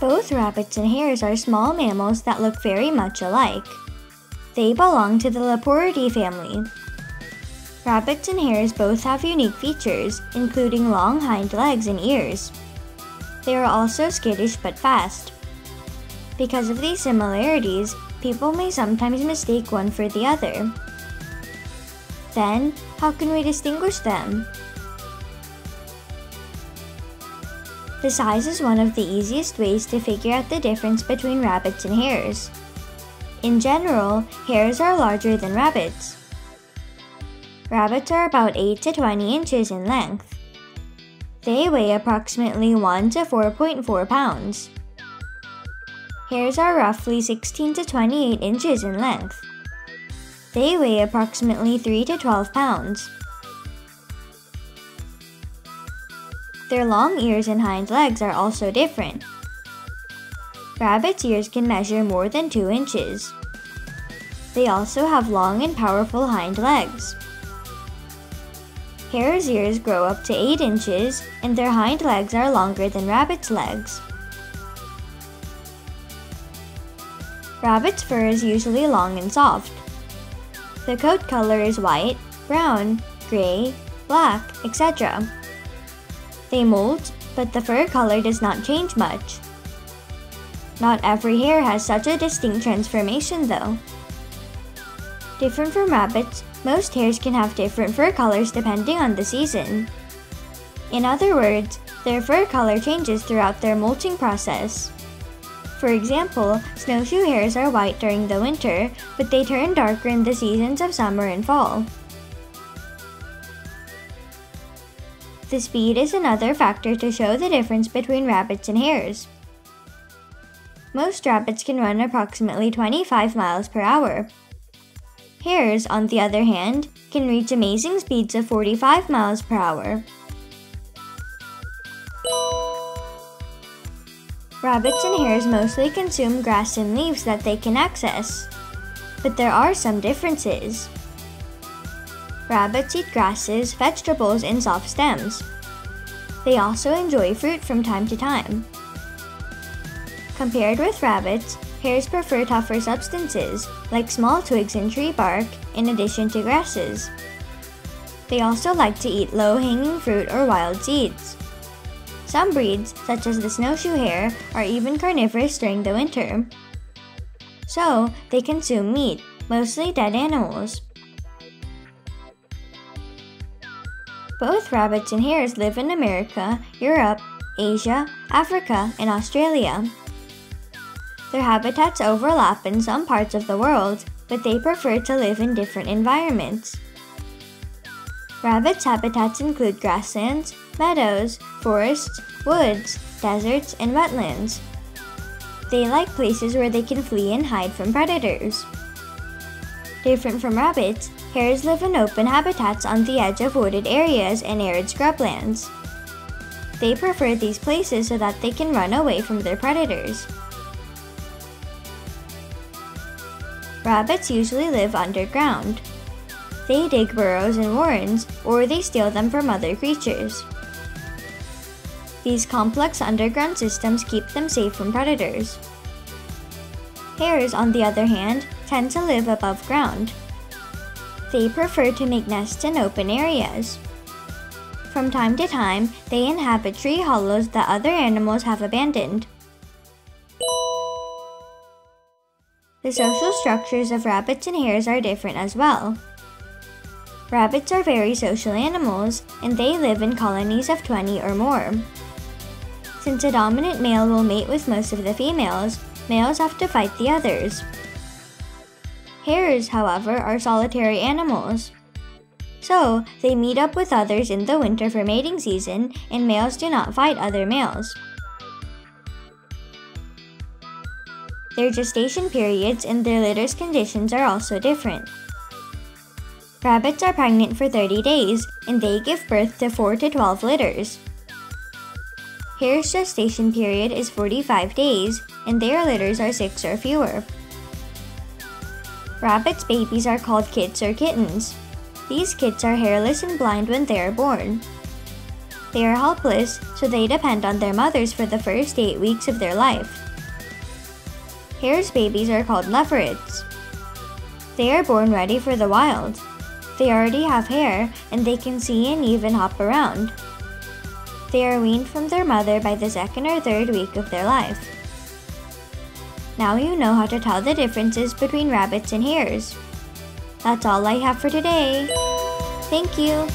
Both rabbits and hares are small mammals that look very much alike. They belong to the Leporidae family. Rabbits and hares both have unique features, including long hind legs and ears. They are also skittish but fast. Because of these similarities, people may sometimes mistake one for the other. Then, how can we distinguish them? The size is one of the easiest ways to figure out the difference between rabbits and hares. In general, hares are larger than rabbits. Rabbits are about 8 to 20 inches in length. They weigh approximately 1 to 4.4 pounds. Hares are roughly 16 to 28 inches in length. They weigh approximately 3 to 12 pounds. Their long ears and hind legs are also different. Rabbits' ears can measure more than 2 inches. They also have long and powerful hind legs. Hare's ears grow up to 8 inches, and their hind legs are longer than rabbits' legs. Rabbit's fur is usually long and soft. The coat color is white, brown, gray, black, etc. They molt, but the fur color does not change much. Not every hair has such a distinct transformation though. Different from rabbits, most hares can have different fur colors depending on the season. In other words, their fur color changes throughout their molting process. For example, snowshoe hares are white during the winter, but they turn darker in the seasons of summer and fall. The speed is another factor to show the difference between rabbits and hares. Most rabbits can run approximately 25 miles per hour. Hares, on the other hand, can reach amazing speeds of 45 miles per hour. Rabbits and hares mostly consume grass and leaves that they can access. But there are some differences. Rabbits eat grasses, vegetables, and soft stems. They also enjoy fruit from time to time. Compared with rabbits, hares prefer tougher substances, like small twigs and tree bark, in addition to grasses. They also like to eat low-hanging fruit or wild seeds. Some breeds, such as the snowshoe hare, are even carnivorous during the winter. So, they consume meat, mostly dead animals. Both rabbits and hares live in America, Europe, Asia, Africa, and Australia. Their habitats overlap in some parts of the world, but they prefer to live in different environments. Rabbits' habitats include grasslands, meadows, forests, woods, deserts, and wetlands. They like places where they can flee and hide from predators. Different from rabbits, hares live in open habitats on the edge of wooded areas and arid scrublands. They prefer these places so that they can run away from their predators. Rabbits usually live underground. They dig burrows and warrens, or they steal them from other creatures. These complex underground systems keep them safe from predators. Hares, on the other hand, tend to live above ground. They prefer to make nests in open areas. From time to time, they inhabit tree hollows that other animals have abandoned. The social structures of rabbits and hares are different as well. Rabbits are very social animals, and they live in colonies of 20 or more. Since a dominant male will mate with most of the females, males have to fight the others. Hares, however, are solitary animals. So, they meet up with others in the winter for mating season, and males do not fight other males. Their gestation periods and their litter's conditions are also different. Rabbits are pregnant for 30 days, and they give birth to 4 to 12 litters. Hare's gestation period is 45 days, and their litters are 6 or fewer. Rabbits' babies are called kits or kittens. These kits are hairless and blind when they are born. They are helpless, so they depend on their mothers for the first 8 weeks of their life. Hare's babies are called leverets. They are born ready for the wild. They already have hair and they can see and even hop around. They are weaned from their mother by the second or third week of their life. Now you know how to tell the differences between rabbits and hares. That's all I have for today. Thank you.